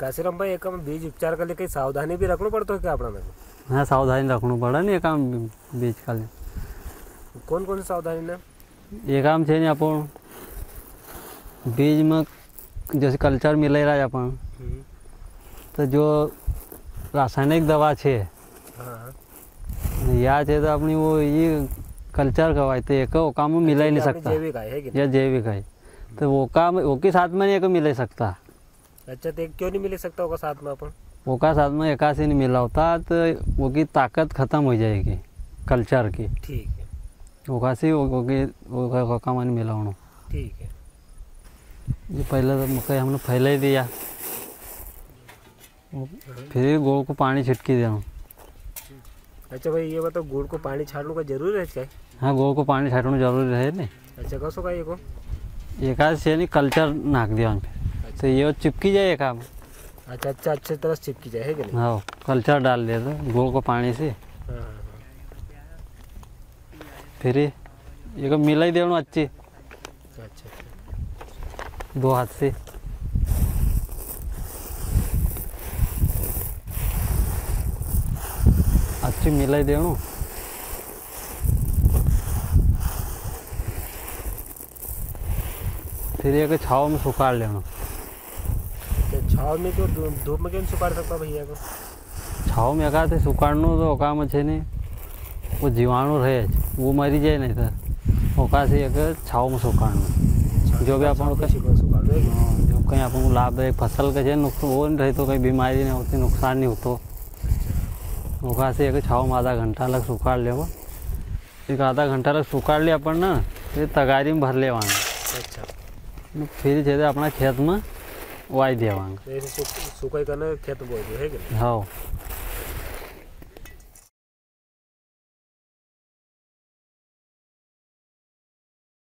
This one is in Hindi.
કાશીરામ ભાઈ એકમ બીજ ઉપચાર કરે કઈ સાવધાની બી રાખવું પડતો હોય કે આપણાને હા સાવધાની રાખવું પડે ને એ કામ બીજ ખાલી કોણ કોણ સાવધાની ને એ કામ છે ને આપણું बीज में जैसे कल्चर मिल रहा है अपन तो जो रासायनिक दवा છે હા या છે तो अपनी वो ये कल्चर कवाई तो एक वो काम में मिला ही नहीं अपनी सकता जैविक है कि या जैविक है तो वो काम वो के साथ में एक मिल ही सकता नहीं? अच्छा तो क्यों नहीं मिल सकता होगा साथ में अपन? वो का साथ में एक नहीं मिला होता तो वो की ताकत खत्म हो जाएगी कल्चर की। ठीक है। वो वो की वो ओका नहीं मिला होना। ठीक है। ये पहले तो मकई हमने फैले दिया। फिर गोड़ को पानी छिटकी दिया अच्छा भाई ये बताओ गोड़ को पानी छाटने का ज़रूरी है क्या? हाँ गोड़ को पानी छाटना ज़रूरी है नहीं। अच्छा कसो का ये को? एक नहीं कल्चर नाक दिया फिर तो ये चिपकी जाए काम। अच्छा अच्छा अच्छे तरह से चिपकी जाए है हाँ कल्चर डाल दिया तो, गो को पानी से। हाँ, हाँ, हाँ। फिर ये को मिला ही देना अच्छी। अच्छा, अच्छा, अच्छा। दो हाथ से। अच्छी मिला ही देना। फिर एक छाव में सुखा लेना। છાવ મેં તો ધૂપ માં કેમ सुखा सकता भैया को छाव में अगर સુકાડનું तो કામ છે ને. वो जीवाणु रहे वो मरी जाए नहीं सर ओका से अगर छाव में सुखाड़ू जो भी अपन जो कहीं अपन को लाभ एक फ़सल का जो नुकसान वो नहीं रहे तो कहीं बीमारी नहीं होती नुकसान नहीं होता ओका से अगर छाव में आधा घंटा लग सुखाड़ ले एक आधा घंटा लग सुखाड़ लिया अपन ना फिर तगारी में भर लेवाना अच्छा फिर जैसे अपना खेत में वाई देवांग ऐसे सुखाई करने खेत बोल दो है कि हाँ।